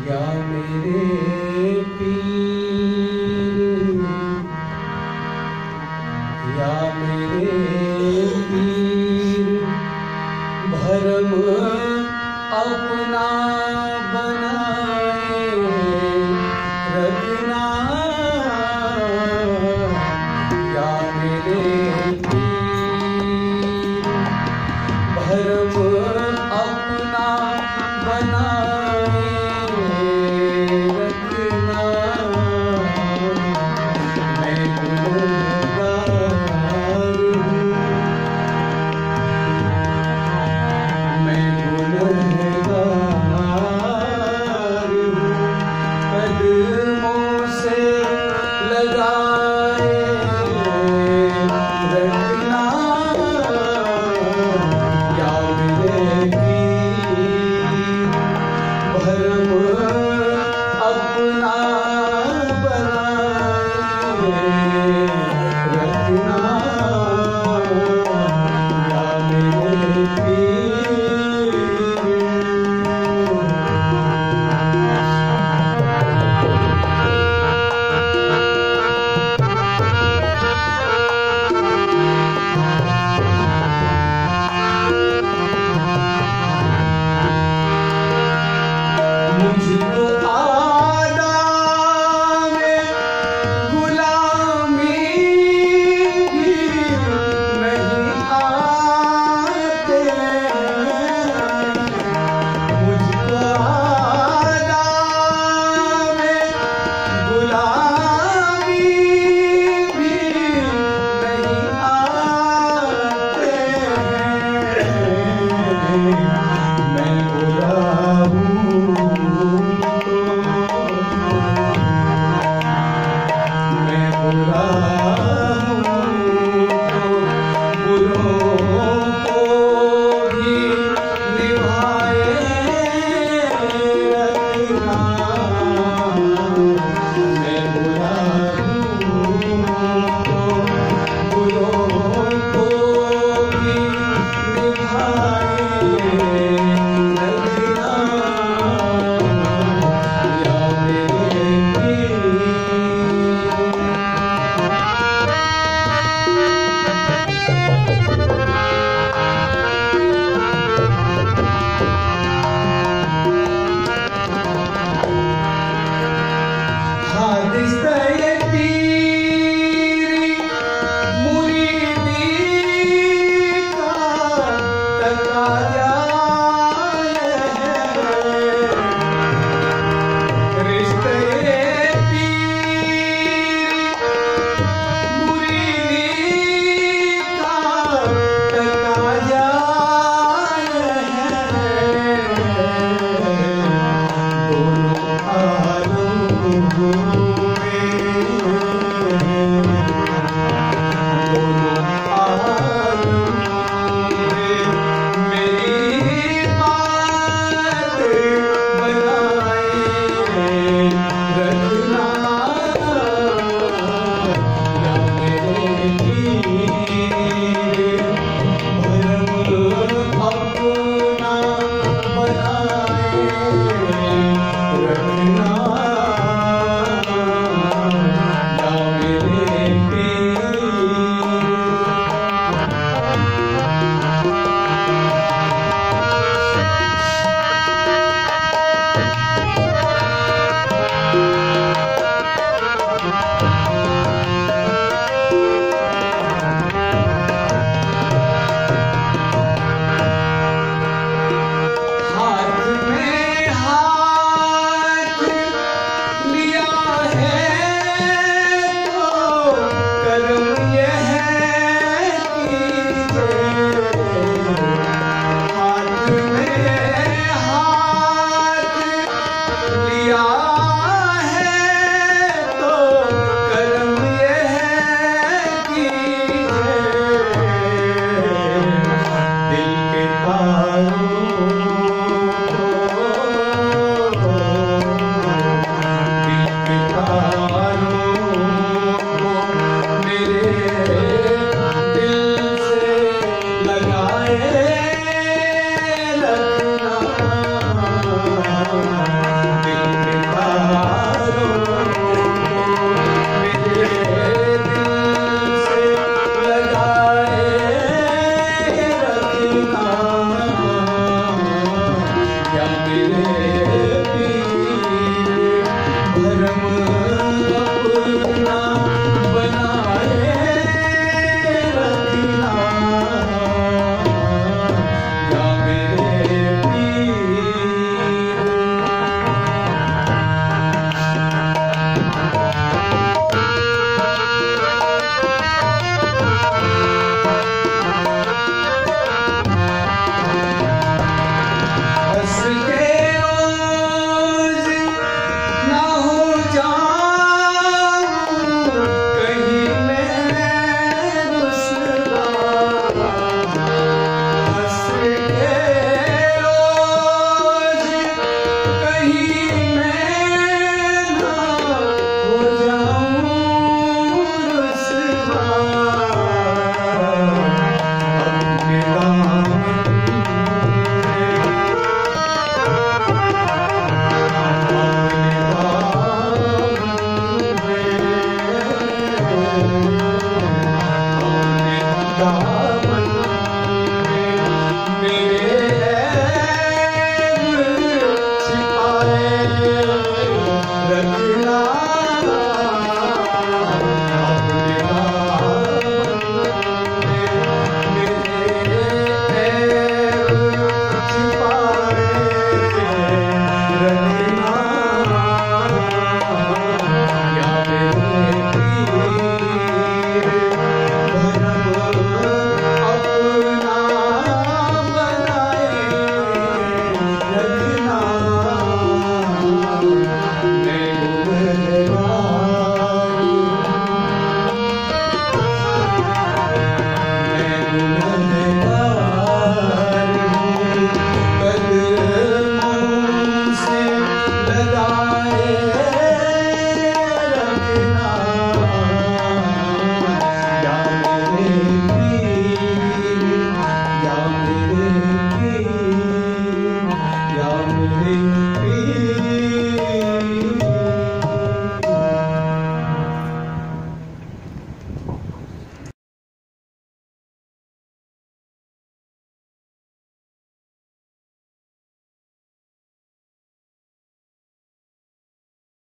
या मेरे पीर या मेरे पीर भरम अपने